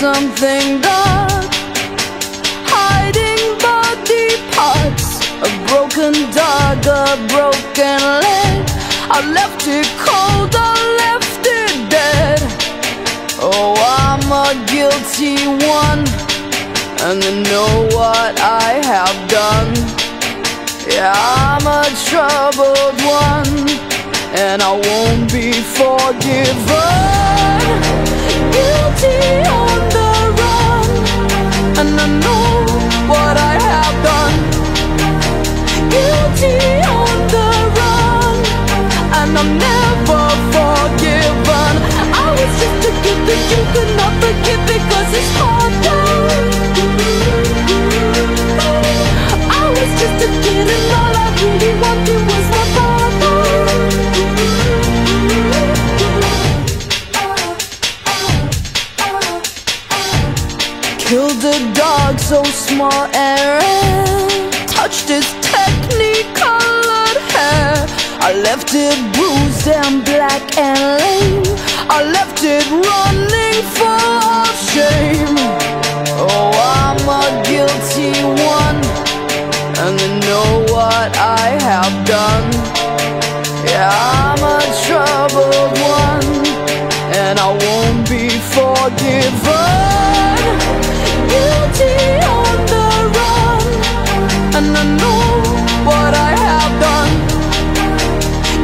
something dark Hiding body parts A broken dog, a broken leg. I left it cold, I left it dead. Oh, I'm a guilty one And I know what I have done. Yeah, I'm a troubled one And I won't be forgiven Guilty a dog so small and rare Touched his technicolored hair. I left it bruised and black and lame. I left it running full of shame And I know what I have done.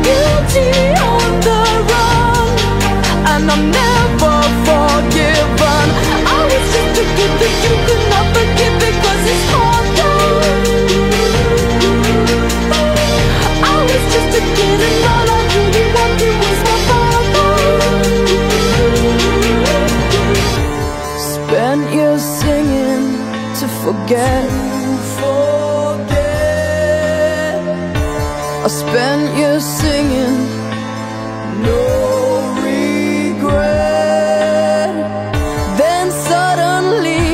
Guilty on the run And I'm never forgiven. I was just a kid that you could not forgive Because it's hard done. I was just a kid and all I really wanted was my father. Spent years singing to forget I spent years singing. No regret. Then suddenly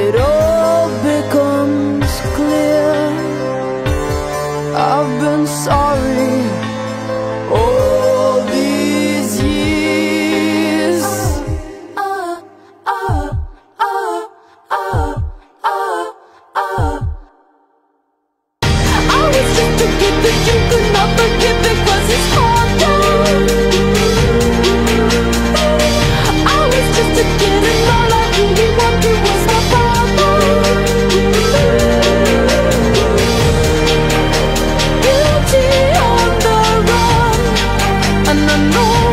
It all becomes clear. I've been sorry No.